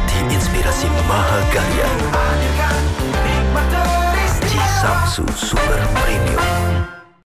nikmati inspirasi mahakarya. Di Super Premium.